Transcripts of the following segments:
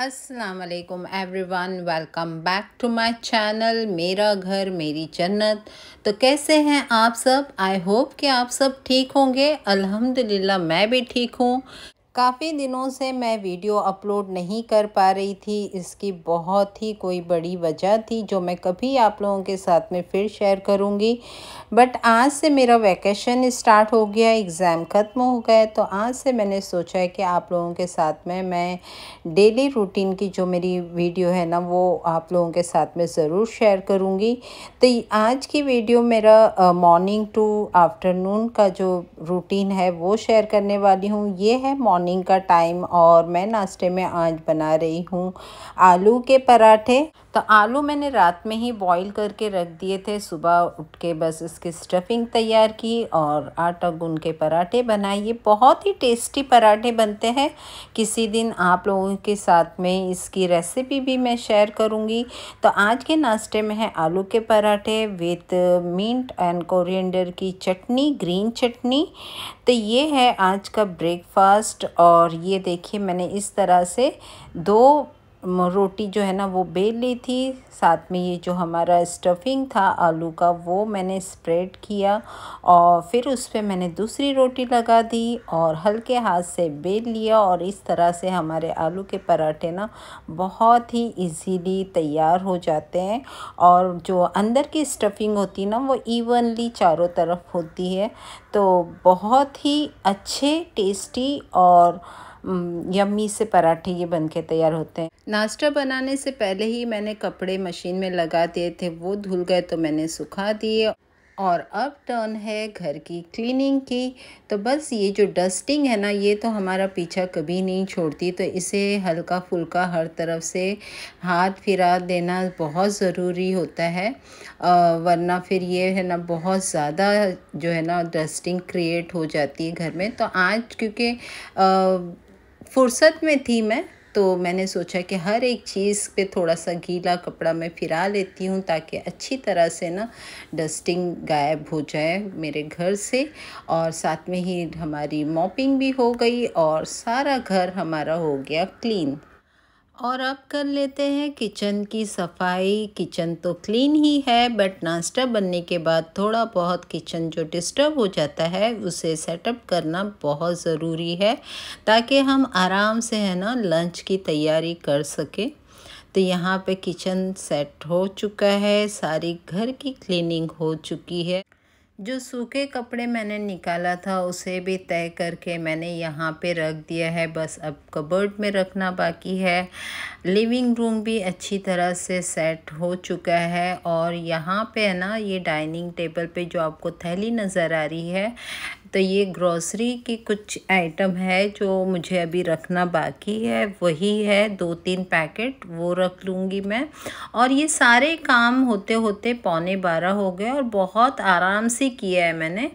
अस्सलाम everyone welcome back to my channel मेरा घर, मेरी जन्नत। तो कैसे हैं आप सब? आई होप कि आप सब ठीक होंगे। अल्हम्दुलिल्लाह, मैं भी ठीक हूँ। काफ़ी दिनों से मैं वीडियो अपलोड नहीं कर पा रही थी। इसकी बहुत ही कोई बड़ी वजह थी, जो मैं कभी आप लोगों के साथ में फिर शेयर करूँगी। बट आज से मेरा वैकेशन स्टार्ट हो गया एग्ज़ाम ख़त्म हो गए तो आज से मैंने सोचा है कि आप लोगों के साथ में मैं डेली रूटीन की जो मेरी वीडियो है ना, वो आप लोगों के साथ में ज़रूर शेयर करूँगी। तो आज की वीडियो मेरा मॉर्निंग टू आफ्टरनून का जो रूटीन है, वो शेयर करने वाली हूँ। ये है मॉर्निंग का टाइम और मैं नाश्ते में आज बना रही हूँ आलू के पराठे। तो आलू मैंने रात में ही बॉईल करके रख दिए थे। सुबह उठ के बस इसकी स्टफिंग तैयार की और आटा गून के पराठे बनाए। ये बहुत ही टेस्टी पराठे बनते हैं। किसी दिन आप लोगों के साथ में इसकी रेसिपी भी मैं शेयर करूँगी। तो आज के नाश्ते में है आलू के पराठे विथ मिंट एंड कोरिएंडर की चटनी ग्रीन चटनी। तो ये है आज का ब्रेकफास्ट और ये देखिए मैंने इस तरह से दो रोटी जो है ना वो बेल ली थी। साथ में ये जो हमारा स्टफिंग था, आलू का, वो मैंने स्प्रेड किया और फिर उस पर मैंने दूसरी रोटी लगा दी और हल्के हाथ से बेल लिया और इस तरह से हमारे आलू के पराठे ना बहुत ही इजीली तैयार हो जाते हैं और जो अंदर की स्टफिंग होती है ना, वो इवनली चारों तरफ़ होती है। तो बहुत ही अच्छे टेस्टी और यम्मी से पराठे ये बन के तैयार होते हैं। नाश्ता बनाने से पहले ही मैंने कपड़े मशीन में लगा दिए थे, वो धुल गए तो मैंने सुखा दिए। और अब टर्न है घर की क्लीनिंग की। तो बस ये जो डस्टिंग है ना, ये तो हमारा पीछा कभी नहीं छोड़ती। तो इसे हल्का फुल्का हर तरफ़ से हाथ फिरा देना बहुत ज़रूरी होता है। वरना फिर ये है ना, बहुत ज़्यादा जो है ना, डस्टिंग क्रिएट हो जाती है घर में। तो आज क्योंकि फुर्सत में थी मैं तो मैंने सोचा कि हर एक चीज़ पे थोड़ा सा गीला कपड़ा मैं फिरा लेती हूँ ताकि अच्छी तरह से ना डस्टिंग गायब हो जाए मेरे घर से। और साथ में ही हमारी मॉपिंग भी हो गई और सारा घर हमारा हो गया क्लीन। और अब कर लेते हैं किचन की सफ़ाई। किचन तो क्लीन ही है बट नाश्ता बनने के बाद थोड़ा बहुत किचन जो डिस्टर्ब हो जाता है, उसे सेटअप करना बहुत ज़रूरी है, ताकि हम आराम से, है ना लंच की तैयारी कर सकें। तो यहाँ पे किचन सेट हो चुका है, सारी घर की क्लीनिंग हो चुकी है। जो सूखे कपड़े मैंने निकाला था, उसे भी तय करके मैंने यहाँ पे रख दिया है। बस अब कबर्ड में रखना बाकी है। लिविंग रूम भी अच्छी तरह से सेट हो चुका है और यहाँ पे है ना, ये डाइनिंग टेबल पे जो आपको थैली नज़र आ रही है तो ये ग्रॉसरी की कुछ आइटम है जो मुझे अभी रखना बाकी है। वही है दो तीन पैकेट वो रख लूँगी मैं। और ये सारे काम होते होते पौने बारह हो गए और बहुत आराम से किया है मैंने।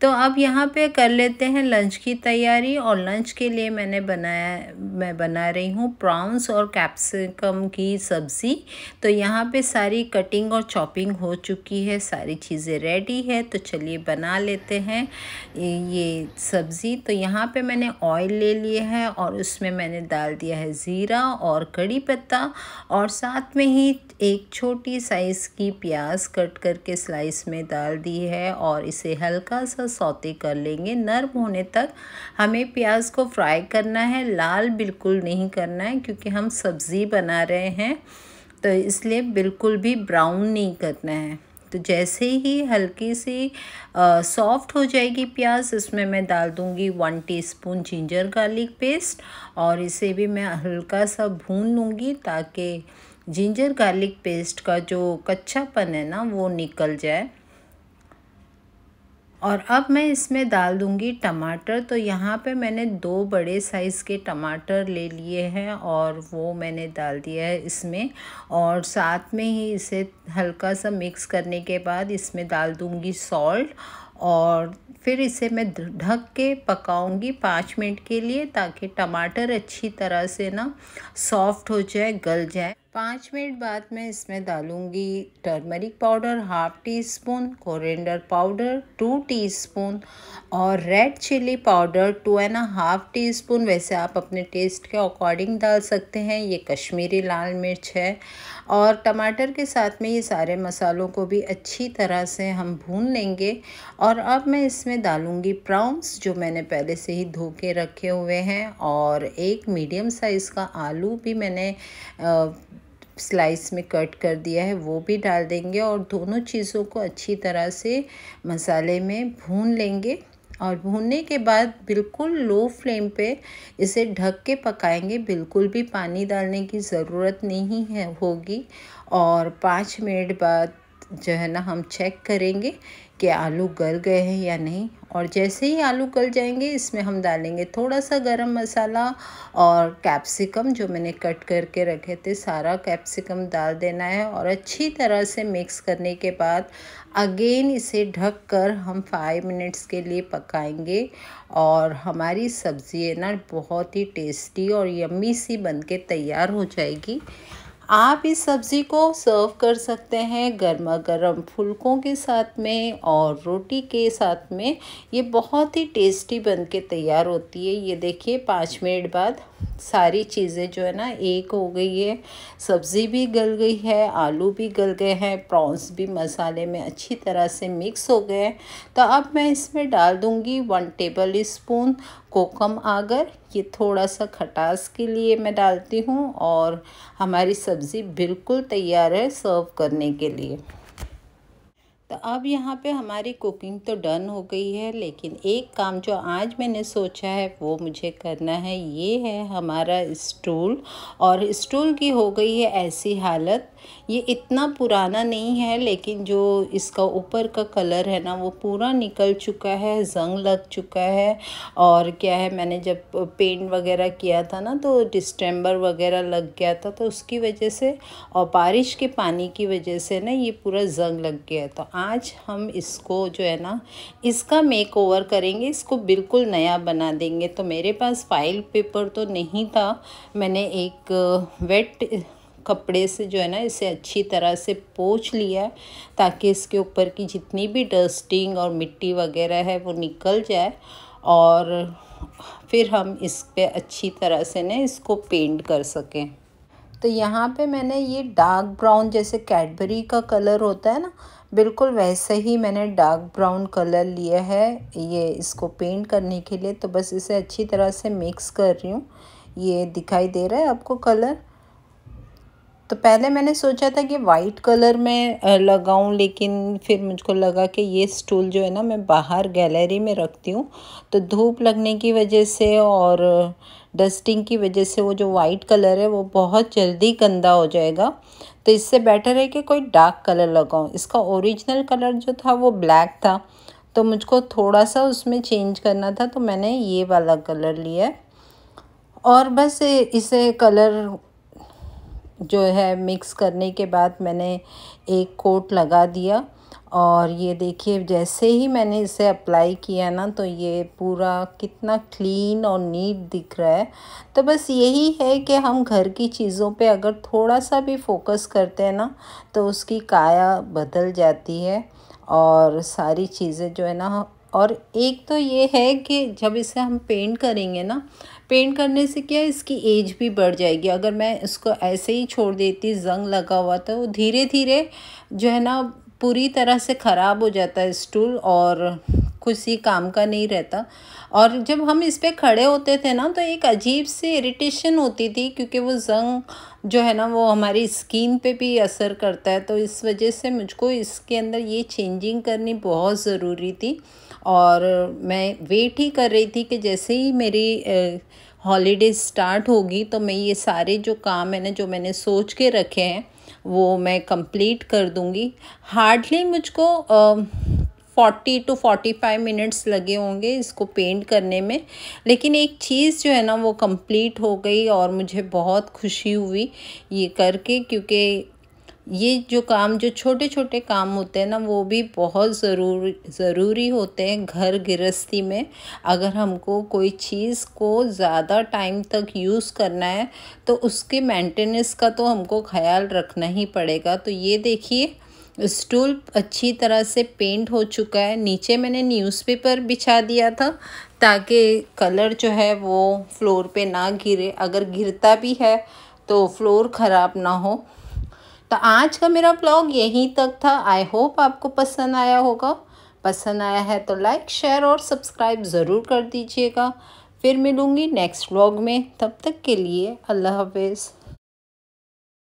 तो अब यहाँ पे कर लेते हैं लंच की तैयारी और लंच के लिए मैंने बनाया, मैं बना रही हूँ प्रॉन्स और कैप्सिकम की सब्ज़ी। तो यहाँ पे सारी कटिंग और चॉपिंग हो चुकी है, सारी चीज़ें रेडी है तो चलिए बना लेते हैं ये सब्ज़ी। तो यहाँ पे मैंने ऑयल ले लिया है और उसमें मैंने डाल दिया है ज़ीरा और कड़ी पत्ता और साथ में ही एक छोटी साइज़ की प्याज कट करके स्लाइस में डाल दी है और इसे हल्का सा सौते कर लेंगे। नर्म होने तक हमें प्याज को फ्राई करना है। लाल बिल्कुल नहीं करना है क्योंकि हम सब्ज़ी बना रहे हैं तो इसलिए बिल्कुल भी ब्राउन नहीं करना है। तो जैसे ही हल्की सी सॉफ्ट हो जाएगी प्याज, इसमें मैं डाल दूँगी one teaspoon ginger garlic paste और इसे भी मैं हल्का सा भून लूँगी ताकि जिंजर गार्लिक पेस्ट का जो कच्चापन है ना, वो निकल जाए। और अब मैं इसमें डाल दूँगी टमाटर। तो यहाँ पे मैंने दो बड़े साइज़ के टमाटर ले लिए हैं और वो मैंने डाल दिया है इसमें। और साथ में ही इसे हल्का सा मिक्स करने के बाद इसमें डाल दूँगी सॉल्ट और फिर इसे मैं ढक के पकाऊँगी पाँच मिनट के लिए ताकि टमाटर अच्छी तरह से ना सॉफ्ट हो जाए, गल जाए। पाँच मिनट बाद मैं इसमें डालूँगी turmeric powder half teaspoon coriander powder two teaspoon और red chilli powder two and half teaspoon वैसे आप अपने टेस्ट के अकॉर्डिंग डाल सकते हैं। ये कश्मीरी लाल मिर्च है। और टमाटर के साथ में ये सारे मसालों को भी अच्छी तरह से हम भून लेंगे। और अब मैं इसमें डालूँगी प्राउंस जो मैंने पहले से ही धो के रखे हुए हैं। और एक मीडियम साइज़ का आलू भी मैंने स्लाइस में कट कर दिया है, वो भी डाल देंगे और दोनों चीज़ों को अच्छी तरह से मसाले में भून लेंगे। और भूनने के बाद बिल्कुल लो फ्लेम पे इसे ढक के पकाएँगे। बिल्कुल भी पानी डालने की ज़रूरत नहीं है, होगी। और पाँच मिनट बाद जो है ना, हम चेक करेंगे कि आलू गल गए हैं या नहीं। और जैसे ही आलू गल जाएँगे, इसमें हम डालेंगे थोड़ा सा गरम मसाला और कैप्सिकम जो मैंने कट करके रखे थे, सारा कैप्सिकम डाल देना है और अच्छी तरह से मिक्स करने के बाद अगेन इसे ढक कर हम फाइव मिनट्स के लिए पकाएँगे। और हमारी सब्ज़ी है ना, बहुत ही टेस्टी और यम्मी सी बन के तैयार हो जाएगी। आप इस सब्ज़ी को सर्व कर सकते हैं गर्मा गर्म फुलकों के साथ में और रोटी के साथ में। ये बहुत ही टेस्टी बन के तैयार होती है। ये देखिए, पाँच मिनट बाद सारी चीज़ें जो है ना, एक हो गई है। सब्ज़ी भी गल गई है, आलू भी गल गए हैं प्रॉन्स भी मसाले में अच्छी तरह से मिक्स हो गए हैं। तो अब मैं इसमें डाल दूँगी वन टेबल स्पून कोकम आगर, ये थोड़ा सा खटास के लिए मैं डालती हूँ और हमारी सब्ज़ी बिल्कुल तैयार है सर्व करने के लिए। तो अब यहाँ पे हमारी कुकिंग तो डन हो गई है, लेकिन एक काम जो आज मैंने सोचा है, वो मुझे करना है, ये है हमारा स्टूल और स्टूल की हो गई है ऐसी हालत। ये इतना पुराना नहीं है, लेकिन जो इसका ऊपर का कलर है ना, वो पूरा निकल चुका है जंग लग चुका है। और क्या है, मैंने जब पेंट वगैरह किया था ना तो डिस्टेम्बर वगैरह लग गया था तो उसकी वजह से और बारिश के पानी की वजह से ना ये पूरा जंग लग गया तो आज हम इसको जो है ना, इसका मेक ओवर करेंगे, इसको बिल्कुल नया बना देंगे। तो मेरे पास फ़ाइल पेपर तो नहीं था। मैंने एक वेट कपड़े से जो है ना, इसे अच्छी तरह से पोछ लिया है, ताकि इसके ऊपर की जितनी भी डस्टिंग और मिट्टी वगैरह है, वो निकल जाए। और फिर हम इस पर अच्छी तरह से ना, इसको पेंट कर सकें। तो यहाँ पे मैंने ये डार्क ब्राउन जैसे कैडबरी का कलर होता है ना बिल्कुल वैसे ही मैंने डार्क ब्राउन कलर लिया है ये इसको पेंट करने के लिए तो बस इसे अच्छी तरह से मिक्स कर रही हूँ। ये दिखाई दे रहा है आपको कलर? तो पहले मैंने सोचा था कि वाइट कलर में लगाऊँ, लेकिन फिर मुझको लगा कि ये स्टूल जो है ना, मैं बाहर गैलरी में रखती हूँ। तो धूप लगने की वजह से और डस्टिंग की वजह से वो जो वाइट कलर है, वो बहुत जल्दी गंदा हो जाएगा। तो इससे बेटर है कि कोई डार्क कलर लगाऊँ। इसका ओरिजिनल कलर जो था, वो ब्लैक था। तो मुझको थोड़ा सा उसमें चेंज करना था तो मैंने ये वाला कलर लिया और बस इसे कलर जो है मिक्स करने के बाद मैंने एक कोट लगा दिया। और ये देखिए, जैसे ही मैंने इसे अप्लाई किया ना तो ये पूरा कितना क्लीन और नीट दिख रहा है। तो बस यही है कि हम घर की चीज़ों पे अगर थोड़ा सा भी फोकस करते हैं ना तो उसकी काया बदल जाती है और सारी चीज़ें जो है ना, और एक तो ये है कि जब इसे हम पेंट करेंगे ना पेंट करने से क्या इसकी एज भी बढ़ जाएगी। अगर मैं इसको ऐसे ही छोड़ देती, जंग लगा हुआ तो धीरे धीरे जो है ना पूरी तरह से ख़राब हो जाता है स्टूल और कुछ ही काम का नहीं रहता। और जब हम इस पर खड़े होते थे ना तो एक अजीब सी इरिटेशन होती थी, क्योंकि वो जंग जो है ना, वो हमारी स्किन पे भी असर करता है। तो इस वजह से मुझको इसके अंदर ये चेंजिंग करनी बहुत ज़रूरी थी। और मैं वेट ही कर रही थी कि जैसे ही मेरी हॉलीडे स्टार्ट होगी तो मैं ये सारे जो काम है ना, जो मैंने सोच के रखे हैं वो मैं कंप्लीट कर दूँगी। हार्डली मुझको forty two forty five minutes लगे होंगे इसको पेंट करने में। लेकिन एक चीज़ जो है ना, वो कंप्लीट हो गई और मुझे बहुत खुशी हुई ये करके, क्योंकि ये जो काम, जो छोटे छोटे काम होते हैं ना, वो भी बहुत ज़रूरी ज़रूरी होते हैं घर गृहस्थी में। अगर हमको कोई चीज़ को ज़्यादा टाइम तक यूज़ करना है तो उसके मेंटेनेंस का तो हमको ख्याल रखना ही पड़ेगा। तो ये देखिए, स्टूल अच्छी तरह से पेंट हो चुका है। नीचे मैंने न्यूज़पेपर बिछा दिया था, ताकि कलर जो है वो फ्लोर पे ना गिरे। अगर गिरता भी है तो फ्लोर ख़राब ना हो। तो आज का मेरा ब्लॉग यहीं तक था। आई होप आपको पसंद आया होगा। पसंद आया है तो लाइक शेयर और सब्सक्राइब ज़रूर कर दीजिएगा। फिर मिलूँगी नेक्स्ट ब्लॉग में। तब तक के लिए अल्लाह हाफिज़।